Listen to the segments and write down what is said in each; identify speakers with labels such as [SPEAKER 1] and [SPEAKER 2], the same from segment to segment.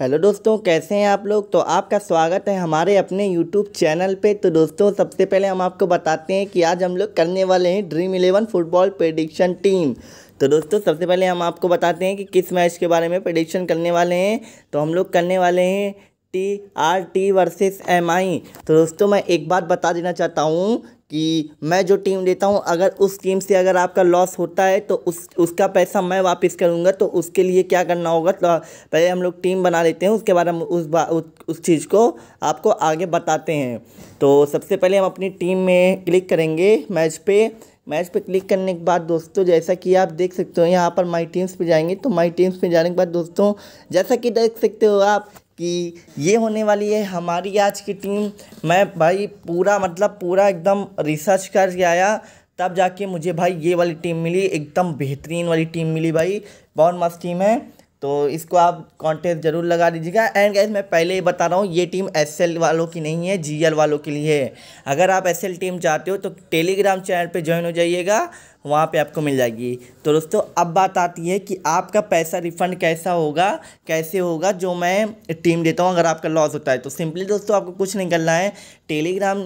[SPEAKER 1] Hello दोस्तों, कैसे हैं आप लोग? तो आपका स्वागत है हमारे अपने यूट्यूब चैनल पे। तो दोस्तों, सबसे पहले हम आपको बताते हैं कि आज हम लोग करने वाले हैं dream eleven football prediction team तो दोस्तों, सबसे पहले हम आपको बताते हैं कि किस मैच के बारे में प्रडिक्शन करने वाले हैं। तो हम लोग करने वाले हैं T R T versus M I. तो दोस्तों मैं एक बात बता देना चाहता हूँ कि मैं जो टीम देता हूँ अगर उस टीम से अगर आपका लॉस होता है तो उस उसका पैसा मैं वापस करूँगा। तो उसके लिए क्या करना होगा? तो पहले हम लोग टीम बना लेते हैं उसके बाद हम उस बा उस, उस चीज़ को आपको आगे बताते हैं। तो सबसे पहले हम अपनी टीम में क्लिक करेंगे मैच पे। मैच पे क्लिक करने के बाद दोस्तों जैसा कि आप देख सकते हो यहाँ पर माई टीम्स पे जाएँगे। तो माई टीम्स पे जाने के बाद दोस्तों जैसा कि देख सकते हो आप कि ये होने वाली है हमारी आज की टीम। मैं भाई पूरा मतलब पूरा एकदम रिसर्च कर आया। तब जाके मुझे भाई ये वाली टीम मिली, एकदम बेहतरीन वाली टीम मिली भाई। बहुत मस्त टीम है। तो इसको आप कॉन्टेस्ट ज़रूर लगा दीजिएगा। एंड गैस मैं पहले ही बता रहा हूँ, ये टीम एसएल वालों की नहीं है जीएल वालों के लिए है। अगर आप एसएल टीम चाहते हो तो टेलीग्राम चैनल पे ज्वाइन हो जाइएगा। वहाँ पे आपको मिल जाएगी। तो दोस्तों, अब बात आती है कि आपका पैसा रिफ़ंड कैसा होगा, कैसे होगा, जो मैं टीम देता हूँ अगर आपका लॉस होता है। तो सिंपली दोस्तों, आपको कुछ नहीं करना है। टेलीग्राम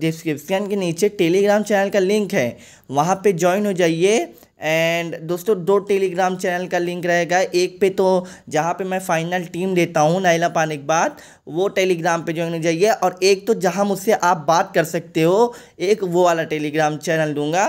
[SPEAKER 1] डिस्क्रिप्शन के नीचे टेलीग्राम चैनल का लिंक है। वहाँ पर ज्वाइन हो जाइए। एंड दोस्तों, दो टेलीग्राम चैनल का लिंक रहेगा। एक पे तो जहाँ पे मैं फाइनल टीम देता हूँ, नाइला पाने के बाद वो टेलीग्राम पे ज्वाइन हो जाइए। और एक तो जहाँ मुझसे आप बात कर सकते हो, एक वो वाला टेलीग्राम चैनल दूँगा।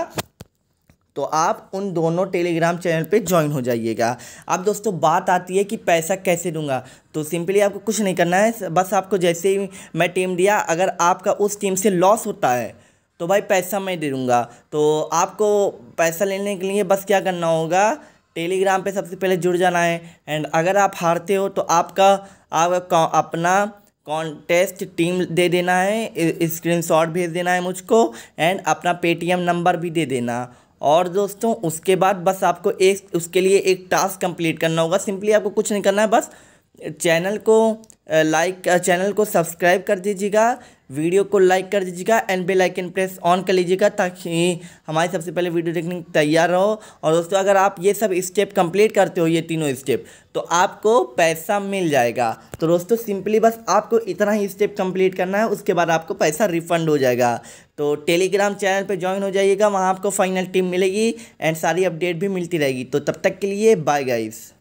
[SPEAKER 1] तो आप उन दोनों टेलीग्राम चैनल पे ज्वाइन हो जाइएगा। अब दोस्तों, बात आती है कि पैसा कैसे दूँगा? तो सिंपली आपको कुछ नहीं करना है, बस आपको जैसे ही मैं टीम दिया, अगर आपका उस टीम से लॉस होता है तो भाई पैसा मैं दे दूँगा। तो आपको पैसा लेने के लिए बस क्या करना होगा? टेलीग्राम पे सबसे पहले जुड़ जाना है। एंड अगर आप हारते हो तो आपका आपका अपना कॉन्टेस्ट टीम दे देना है। स्क्रीनशॉट भेज देना है मुझको। एंड अपना पेटीएम नंबर भी दे देना। और दोस्तों, उसके बाद बस आपको एक, उसके लिए एक टास्क कंप्लीट करना होगा। सिंपली आपको कुछ नहीं करना है, बस चैनल को लाइक चैनल को सब्सक्राइब कर दीजिएगा वीडियो को लाइक कर दीजिएगा and bell icon press on कर लीजिएगा ताकि हमारे सबसे पहले वीडियो देखने तैयार रहो। और दोस्तों, अगर आप ये सब स्टेप कंप्लीट करते हो, ये तीनों स्टेप तो आपको पैसा मिल जाएगा। तो दोस्तों सिंपली बस आपको इतना ही स्टेप कंप्लीट करना है, उसके बाद आपको पैसा रिफंड हो जाएगा। तो टेलीग्राम चैनल पर ज्वाइन हो जाइएगा, वहाँ आपको फाइनल टीम मिलेगी एंड सारी अपडेट भी मिलती रहेगी। तो तब तक के लिए बाय गाइस